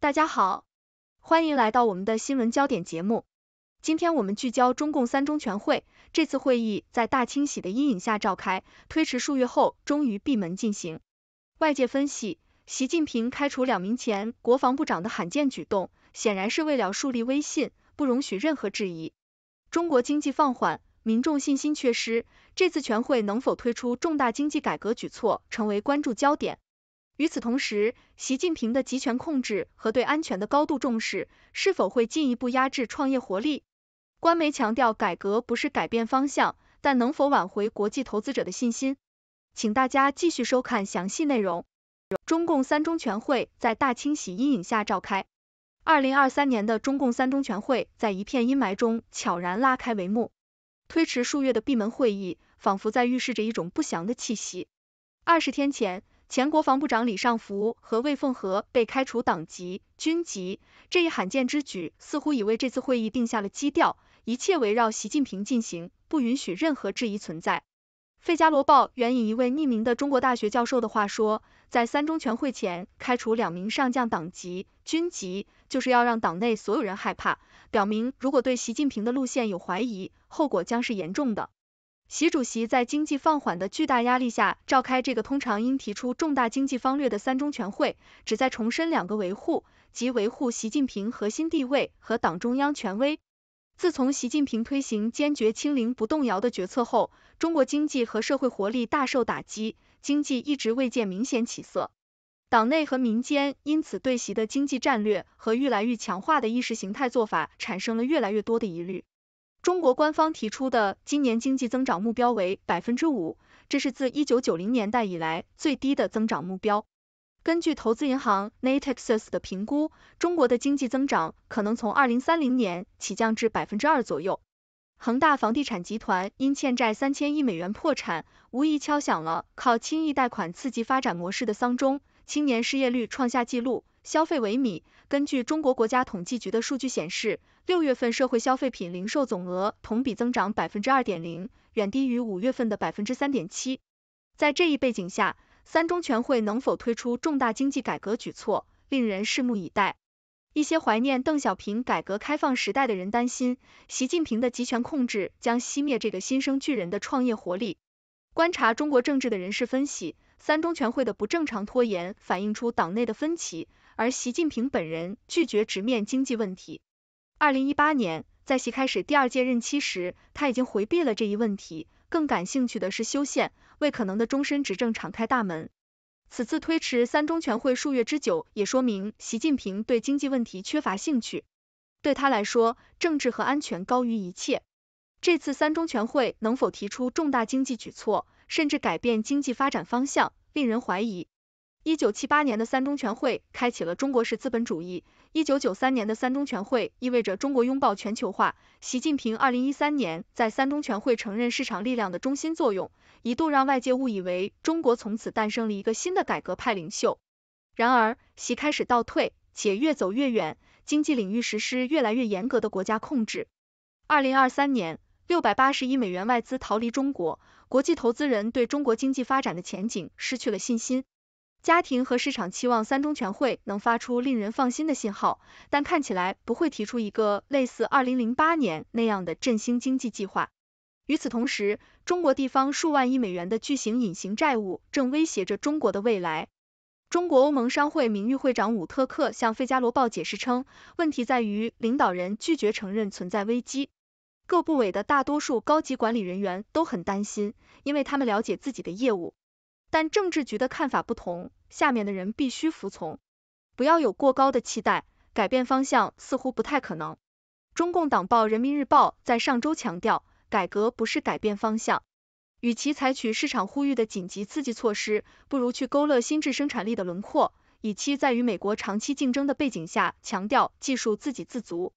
大家好，欢迎来到我们的新闻焦点节目。今天我们聚焦中共三中全会，这次会议在大清洗的阴影下召开，推迟数月后终于闭门进行。外界分析，习近平开除两名前国防部长的罕见举动，显然是为了树立威信，不容许任何质疑。中国经济放缓，民众信心缺失，这次全会能否推出重大经济改革举措，成为关注焦点。与此同时，习近平的集权控制和对安全的高度重视，是否会进一步压制创业活力？官媒强调改革不是改变方向，但能否挽回国际投资者的信心？请大家继续收看详细内容。中共三中全会在大清洗阴影下召开，二零二三年的中共三中全会在一片阴霾中悄然拉开帷幕，推迟数月的闭门会议，仿佛在预示着一种不祥的气息。二十天前。前国防部长李尚福和魏凤和被开除党籍、军籍，这一罕见之举似乎已为这次会议定下了基调，一切围绕习近平进行，不允许任何质疑存在。《费加罗报》援引一位匿名的中国大学教授的话说，在三中全会前开除两名上将党籍、军籍，就是要让党内所有人害怕，表明如果对习近平的路线有怀疑，后果将是严重的。习主席在经济放缓的巨大压力下召开这个通常应提出重大经济方略的三中全会，旨在重申两个维护，即维护习近平核心地位和党中央权威。自从习近平推行坚决清零不动摇的决策后，中国经济和社会活力大受打击，经济一直未见明显起色。党内和民间因此对习的经济战略和愈来愈强化的意识形态做法产生了越来越多的疑虑。中国官方提出的今年经济增长目标为百分之五，这是自一九九零年代以来最低的增长目标。根据投资银行 Natixis 的评估，中国的经济增长可能从二零三零年起降至百分之二左右。恒大房地产集团因欠债三千亿美元破产，无疑敲响了靠轻易贷款刺激发展模式的丧钟。青年失业率创下纪录，消费萎靡。根据中国国家统计局的数据显示，六月份社会消费品零售总额同比增长百分之二点零，远低于五月份的百分之三点七。在这一背景下，三中全会能否推出重大经济改革举措，令人拭目以待。一些怀念邓小平改革开放时代的人担心，习近平的集权控制将熄灭这个新生巨人的创业活力。观察中国政治的人士分析。三中全会的不正常拖延，反映出党内的分歧，而习近平本人拒绝直面经济问题。二零一八年，在习开始第二届任期时，他已经回避了这一问题，更感兴趣的是修宪，为可能的终身执政敞开大门。此次推迟三中全会数月之久，也说明习近平对经济问题缺乏兴趣。对他来说，政治和安全高于一切。这次三中全会能否提出重大经济举措？甚至改变经济发展方向，令人怀疑。一九七八年的三中全会开启了中国式资本主义，一九九三年的三中全会意味着中国拥抱全球化。习近平二零一三年在三中全会承认市场力量的中心作用，一度让外界误以为中国从此诞生了一个新的改革派领袖。然而，习开始倒退，且越走越远，经济领域实施越来越严格的国家控制。二零二三年。六百八十亿美元外资逃离中国，国际投资人对中国经济发展的前景失去了信心。家庭和市场期望三中全会能发出令人放心的信号，但看起来不会提出一个类似二零零八年那样的振兴经济计划。与此同时，中国地方数万亿美元的巨型隐形债务正威胁着中国的未来。中国欧盟商会名誉会长伍特克向《费加罗报》解释称，问题在于领导人拒绝承认存在危机。各部委的大多数高级管理人员都很担心，因为他们了解自己的业务。但政治局的看法不同，下面的人必须服从。不要有过高的期待，改变方向似乎不太可能。中共党报《人民日报》在上周强调，改革不是改变方向。与其采取市场呼吁的紧急刺激措施，不如去勾勒新质生产力的轮廓，以期在与美国长期竞争的背景下，强调技术自给自足。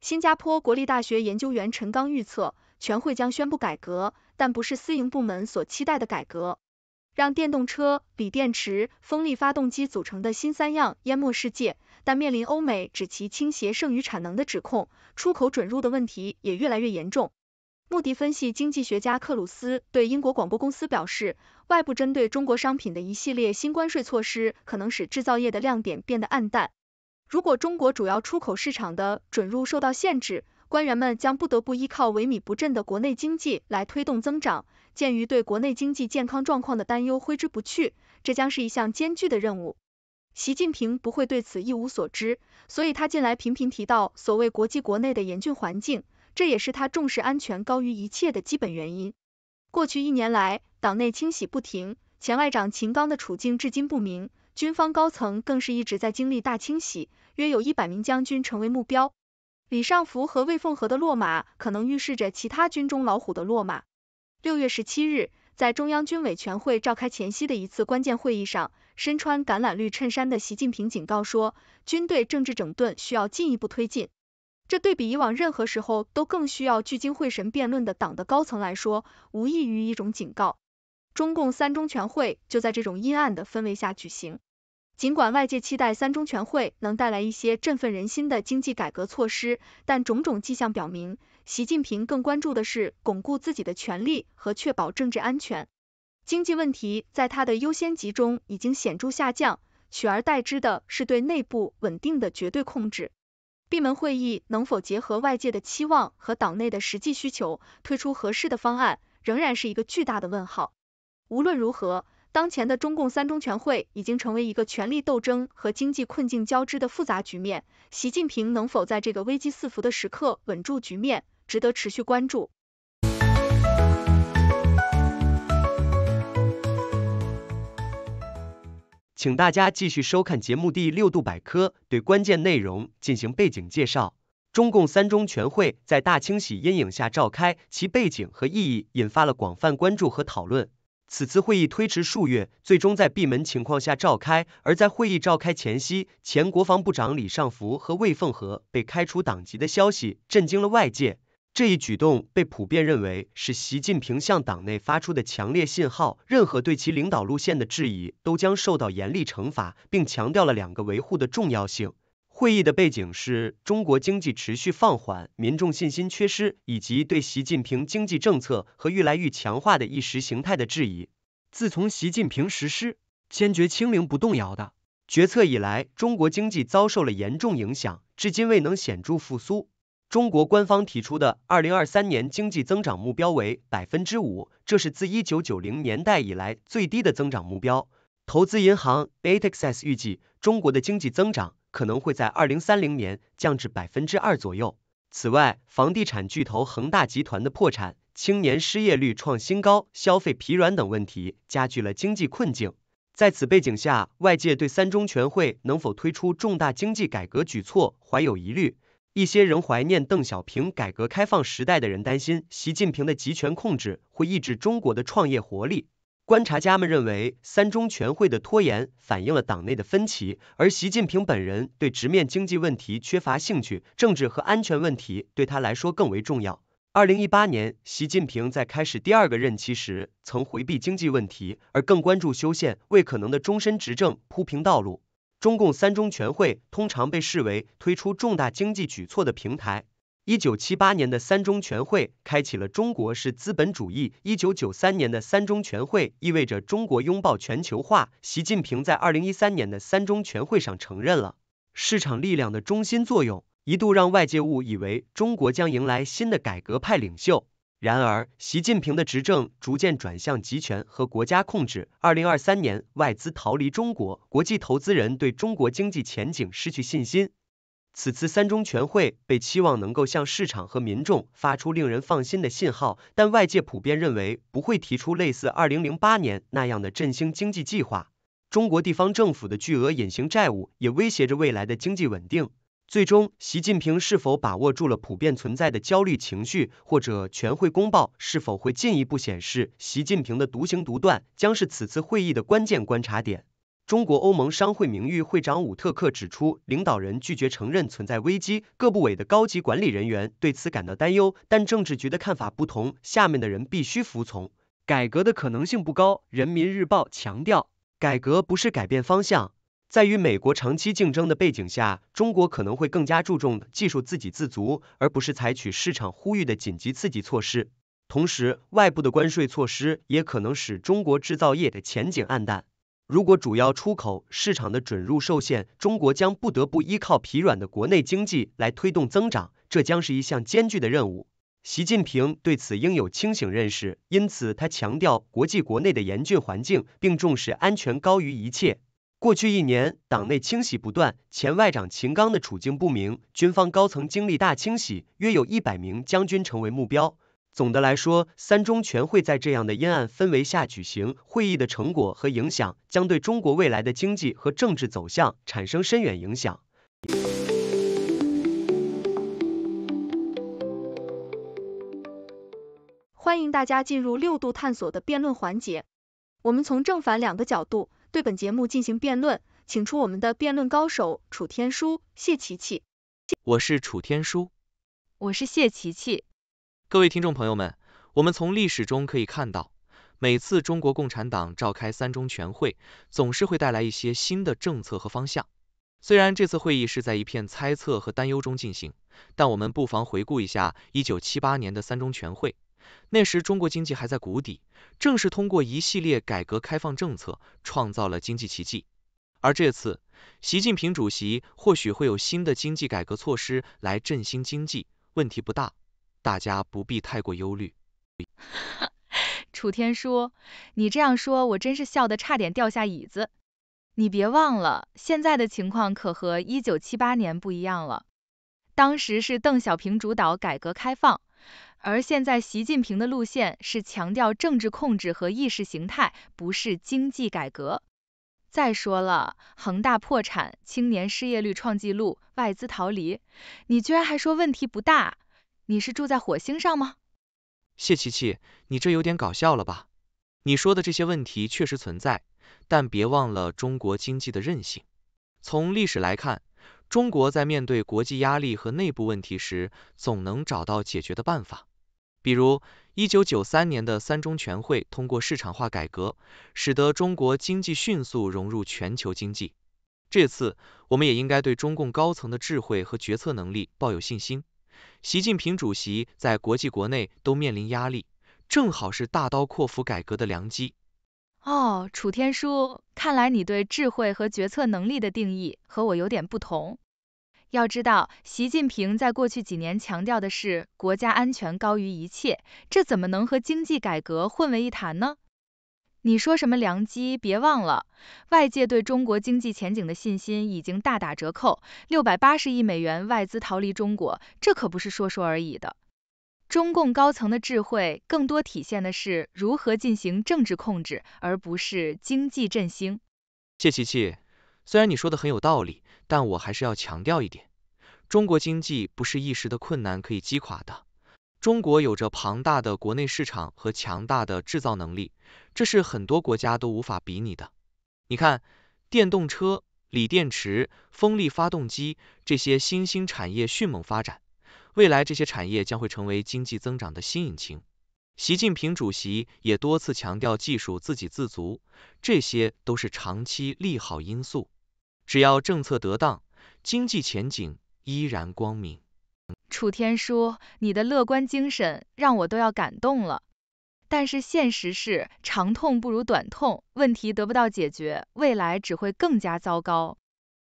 新加坡国立大学研究员陈刚预测，全会将宣布改革，但不是私营部门所期待的改革，让电动车、锂电池、风力发动机组成的新三样淹没世界。但面临欧美指其倾斜剩余产能的指控，出口准入的问题也越来越严重。穆迪分析经济学家克鲁斯对英国广播公司表示，外部针对中国商品的一系列新关税措施，可能使制造业的亮点变得暗淡。如果中国主要出口市场的准入受到限制，官员们将不得不依靠萎靡不振的国内经济来推动增长。鉴于对国内经济健康状况的担忧挥之不去，这将是一项艰巨的任务。习近平不会对此一无所知，所以他近来频频提到所谓国际国内的严峻环境，这也是他重视安全高于一切的基本原因。过去一年来，党内清洗不停，前外长秦刚的处境至今不明，军方高层更是一直在经历大清洗。约有一百名将军成为目标，李尚福和魏凤和的落马，可能预示着其他军中老虎的落马。六月十七日，在中央军委全会召开前夕的一次关键会议上，身穿橄榄绿衬衫的习近平警告说，军队政治整顿需要进一步推进。这对比以往任何时候都更需要聚精会神辩论的党的高层来说，无异于一种警告。中共三中全会就在这种阴暗的氛围下举行。尽管外界期待三中全会能带来一些振奋人心的经济改革措施，但种种迹象表明，习近平更关注的是巩固自己的权力和确保政治安全。经济问题在他的优先级中已经显著下降，取而代之的是对内部稳定的绝对控制。闭门会议能否结合外界的期望和党内的实际需求，推出合适的方案，仍然是一个巨大的问号。无论如何。当前的中共三中全会已经成为一个权力斗争和经济困境交织的复杂局面，习近平能否在这个危机四伏的时刻稳住局面，值得持续关注。请大家继续收看节目第六度百科，对关键内容进行背景介绍。中共三中全会在大清洗阴影下召开，其背景和意义引发了广泛关注和讨论。此次会议推迟数月，最终在闭门情况下召开。而在会议召开前夕，前国防部长李尚福和魏凤和被开除党籍的消息震惊了外界。这一举动被普遍认为是习近平向党内发出的强烈信号，任何对其领导路线的质疑都将受到严厉惩罚，并强调了两个维护的重要性。会议的背景是中国经济持续放缓、民众信心缺失，以及对习近平经济政策和愈来愈强化的意识形态的质疑。自从习近平实施坚决清零不动摇的决策以来，中国经济遭受了严重影响，至今未能显著复苏。中国官方提出的二零二三年经济增长目标为百分之五，这是自一九九零年代以来最低的增长目标。投资银行 Atexs 预计，中国的经济增长。可能会在二零三零年降至百分之二左右。此外，房地产巨头恒大集团的破产、青年失业率创新高、消费疲软等问题加剧了经济困境。在此背景下，外界对三中全会能否推出重大经济改革举措怀有疑虑。一些仍怀念邓小平改革开放时代的人担心，习近平的集权控制会抑制中国的创业活力。观察家们认为，三中全会的拖延反映了党内的分歧，而习近平本人对直面经济问题缺乏兴趣，政治和安全问题对他来说更为重要。二零一八年，习近平在开始第二个任期时，曾回避经济问题，而更关注修宪，为可能的终身执政铺平道路。中共三中全会通常被视为推出重大经济举措的平台。一九七八年的三中全会开启了中国式资本主义。一九九三年的三中全会意味着中国拥抱全球化。习近平在二零一三年的三中全会上承认了市场力量的中心作用，一度让外界误以为中国将迎来新的改革派领袖。然而，习近平的执政逐渐转向集权和国家控制。二零二三年，外资逃离中国，国际投资人对中国经济前景失去信心。此次三中全会被期望能够向市场和民众发出令人放心的信号，但外界普遍认为不会提出类似二零零八年那样的振兴经济计划。中国地方政府的巨额隐形债务也威胁着未来的经济稳定。最终，习近平是否把握住了普遍存在的焦虑情绪，或者全会公报是否会进一步显示习近平的独行独断，将是此次会议的关键观察点。中国欧盟商会名誉会长伍特克指出，领导人拒绝承认存在危机，各部委的高级管理人员对此感到担忧，但政治局的看法不同，下面的人必须服从。改革的可能性不高。人民日报强调，改革不是改变方向，在与美国长期竞争的背景下，中国可能会更加注重技术自给自足，而不是采取市场呼吁的紧急刺激措施。同时，外部的关税措施也可能使中国制造业的前景黯淡。如果主要出口市场的准入受限，中国将不得不依靠疲软的国内经济来推动增长，这将是一项艰巨的任务。习近平对此应有清醒认识，因此他强调国际国内的严峻环境，并重视安全高于一切。过去一年，党内清洗不断，前外长秦刚的处境不明，军方高层经历大清洗，约有一百名将军成为目标。总的来说，三中全会在这样的阴暗氛围下举行，会议的成果和影响将对中国未来的经济和政治走向产生深远影响。欢迎大家进入六度探索的辩论环节，我们从正反两个角度对本节目进行辩论，请出我们的辩论高手楚天舒、谢琪琪。我是楚天舒，我是谢琪琪。各位听众朋友们，我们从历史中可以看到，每次中国共产党召开三中全会，总是会带来一些新的政策和方向。虽然这次会议是在一片猜测和担忧中进行，但我们不妨回顾一下一九七八年的三中全会。那时中国经济还在谷底，正是通过一系列改革开放政策创造了经济奇迹。而这次，习近平主席或许会有新的经济改革措施来振兴经济，问题不大，大家不必太过忧虑。楚天舒，你这样说，我真是笑得差点掉下椅子。你别忘了，现在的情况可和一九七八年不一样了。当时是邓小平主导改革开放。而现在，习近平的路线是强调政治控制和意识形态，不是经济改革。再说了，恒大破产，青年失业率创纪录，外资逃离，你居然还说问题不大？你是住在火星上吗？谢琪琪，你这有点搞笑了吧？你说的这些问题确实存在，但别忘了中国经济的韧性。从历史来看，中国在面对国际压力和内部问题时，总能找到解决的办法。比如，一九九三年的三中全会通过市场化改革，使得中国经济迅速融入全球经济。这次，我们也应该对中共高层的智慧和决策能力抱有信心。习近平主席在国际国内都面临压力，正好是大刀阔斧改革的良机。哦，楚天舒，看来你对智慧和决策能力的定义和我有点不同。要知道，习近平在过去几年强调的是国家安全高于一切，这怎么能和经济改革混为一谈呢？你说什么良机？别忘了，外界对中国经济前景的信心已经大打折扣，六百八十亿美元外资逃离中国，这可不是说说而已的。中共高层的智慧，更多体现的是如何进行政治控制，而不是经济振兴。谢琪琪，虽然你说的很有道理。但我还是要强调一点，中国经济不是一时的困难可以击垮的。中国有着庞大的国内市场和强大的制造能力，这是很多国家都无法比拟的。你看，电动车、锂电池、风力发动机这些新兴产业迅猛发展，未来这些产业将会成为经济增长的新引擎。习近平主席也多次强调技术自给自足，这些都是长期利好因素。只要政策得当，经济前景依然光明。楚天舒，你的乐观精神让我都要感动了。但是现实是，长痛不如短痛，问题得不到解决，未来只会更加糟糕。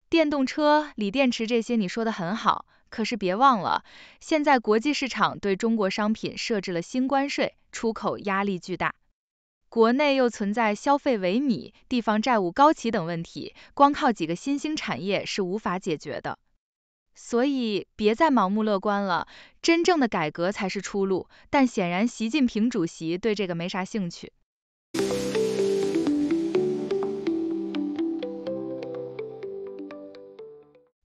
电动车、锂电池这些你说的很好，可是别忘了，现在国际市场对中国商品设置了新关税，出口压力巨大。国内又存在消费萎靡、地方债务高企等问题，光靠几个新兴产业是无法解决的。所以别再盲目乐观了，真正的改革才是出路。但显然习近平主席对这个没啥兴趣。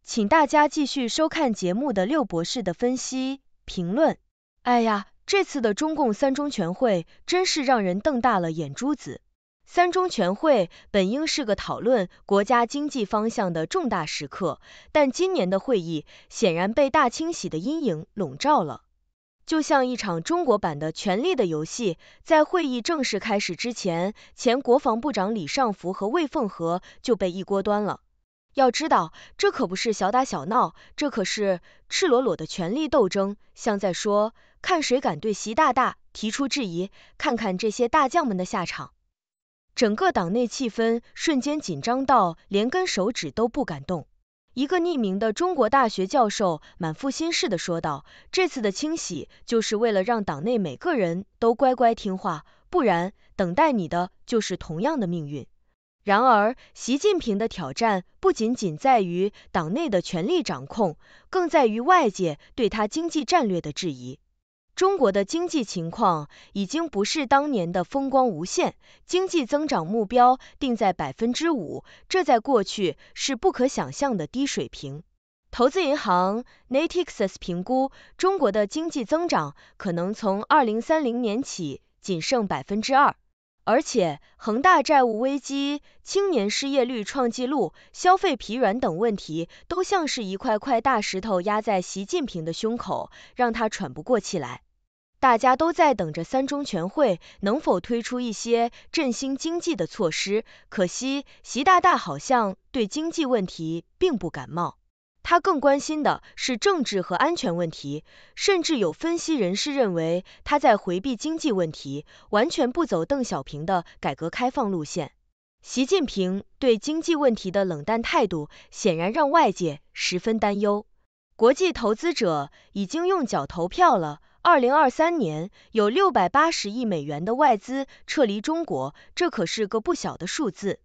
请大家继续收看节目的六博士的分析评论。哎呀！这次的中共三中全会真是让人瞪大了眼珠子。三中全会本应是个讨论国家经济方向的重大时刻，但今年的会议显然被大清洗的阴影笼罩了，就像一场中国版的《权力的游戏》。在会议正式开始之前，前国防部长李尚福和魏凤和就被一锅端了。要知道，这可不是小打小闹，这可是赤裸裸的权力斗争，像在说。看谁敢对习大大提出质疑，看看这些大将们的下场。整个党内气氛瞬间紧张到连根手指都不敢动。一个匿名的中国大学教授满腹心事的说道：“这次的清洗就是为了让党内每个人都乖乖听话，不然等待你的就是同样的命运。”然而，习近平的挑战不仅仅在于党内的权力掌控，更在于外界对他经济战略的质疑。中国的经济情况已经不是当年的风光无限，经济增长目标定在百分之五，这在过去是不可想象的低水平。投资银行 Natixis 评估，中国的经济增长可能从二零三零年起仅剩百分之二。而且，恒大债务危机、青年失业率创纪录、消费疲软等问题，都像是一块块大石头压在习近平的胸口，让他喘不过气来。大家都在等着三中全会能否推出一些振兴经济的措施，可惜习大大好像对经济问题并不感冒。他更关心的是政治和安全问题，甚至有分析人士认为他在回避经济问题，完全不走邓小平的改革开放路线。习近平对经济问题的冷淡态度，显然让外界十分担忧。国际投资者已经用脚投票了，二零二三年有六百八十亿美元的外资撤离中国，这可是个不小的数字。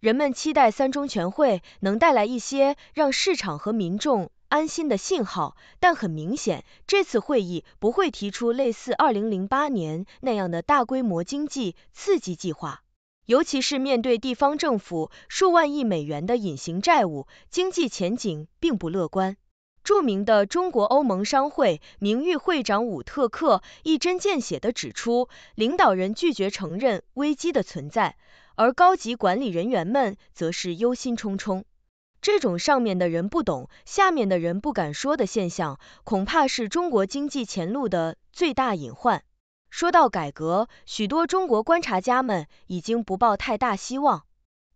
人们期待三中全会能带来一些让市场和民众安心的信号，但很明显，这次会议不会提出类似二零零八年那样的大规模经济刺激计划。尤其是面对地方政府数万亿美元的隐形债务，经济前景并不乐观。著名的中国欧盟商会名誉会长伍特克一针见血地指出，领导人拒绝承认危机的存在。而高级管理人员们则是忧心忡忡。这种上面的人不懂，下面的人不敢说的现象，恐怕是中国经济前路的最大隐患。说到改革，许多中国观察家们已经不抱太大希望。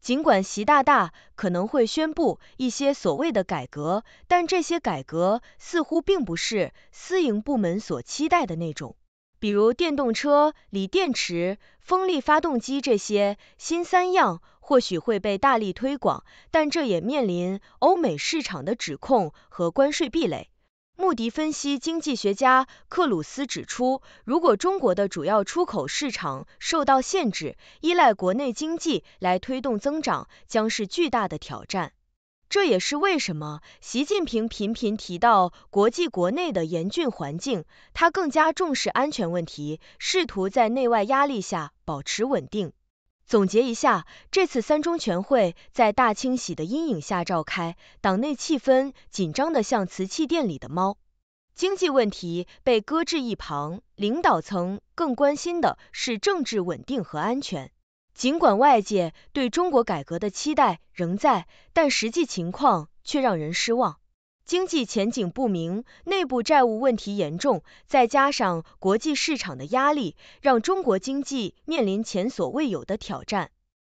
尽管习大大可能会宣布一些所谓的改革，但这些改革似乎并不是私营部门所期待的那种。比如电动车、锂电池、风力发动机这些新三样或许会被大力推广，但这也面临欧美市场的指控和关税壁垒。穆迪分析经济学家克鲁斯指出，如果中国的主要出口市场受到限制，依赖国内经济来推动增长将是巨大的挑战。这也是为什么习近平频频提到国际国内的严峻环境，他更加重视安全问题，试图在内外压力下保持稳定。总结一下，这次三中全会在大清洗的阴影下召开，党内气氛紧张的像瓷器店里的猫，经济问题被搁置一旁，领导层更关心的是政治稳定和安全。尽管外界对中国改革的期待仍在，但实际情况却让人失望。经济前景不明，内部债务问题严重，再加上国际市场的压力，让中国经济面临前所未有的挑战。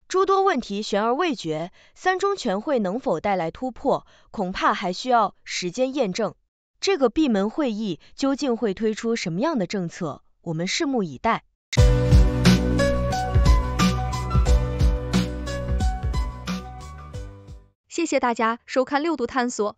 诸多问题悬而未决，三中全会能否带来突破，恐怕还需要时间验证。这个闭门会议究竟会推出什么样的政策，我们拭目以待。谢谢大家收看六度探索，